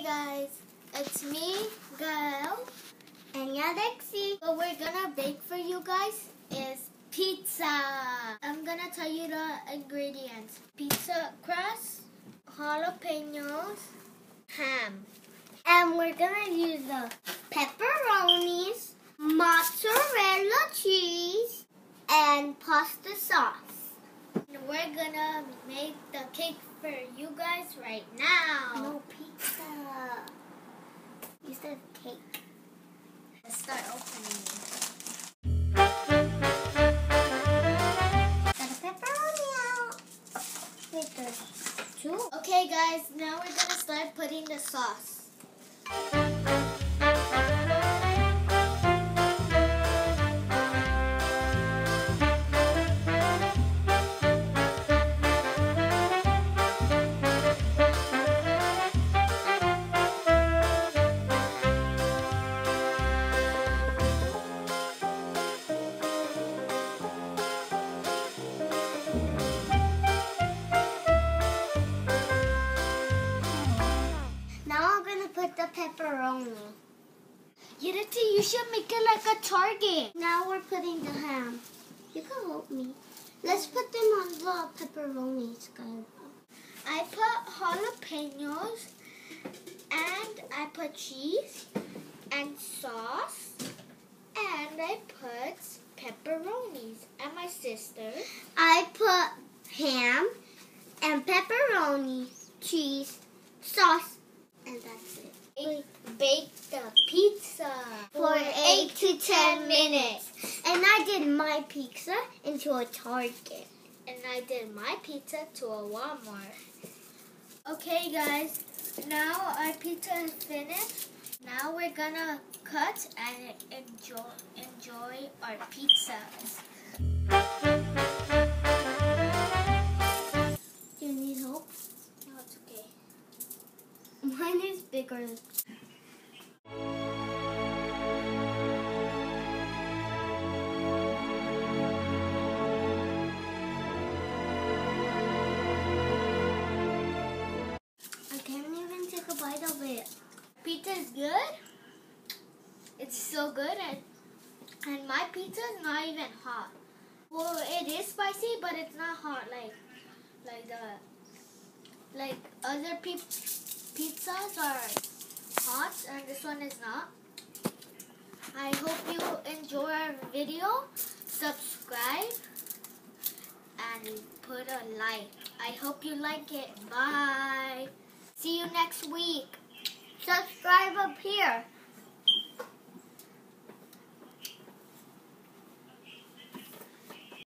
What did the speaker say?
Hey guys, it's me, Gael. And Alexi. What we're gonna bake for you guys is pizza. I'm gonna tell you the ingredients. Pizza crust, jalapenos, ham. And we're gonna use the pepperonis, mozzarella cheese, and pasta sauce. And we're gonna make the cake for you guys right now. No pizza. There's two. Okay guys, now we're gonna start putting the sauce. Pepperoni. Unity, you should make it like a target. Now we're putting the ham. You can help me. Let's put them on the pepperonis, guys. I put jalapenos and I put cheese and sauce and I put pepperonis and my sister. I put ham and pepperoni, cheese, sauce. Bake, the pizza For 8 to 10 minutes. And I did my pizza into a Target. And I did my pizza to a Walmart. Okay guys, now our pizza is finished. Now we're gonna cut and enjoy enjoy our pizzas. Do you need help? No, it's okay. Mine is bigger. Pizza is good. It's so good and and my pizza is not even hot. Well, it is spicy, but it's not hot like like the like other pe- pizzas are hot and this one is not. I hope you enjoy our video. Subscribe and put a like. I hope you like it. Bye. See you next week. Subscribe up here.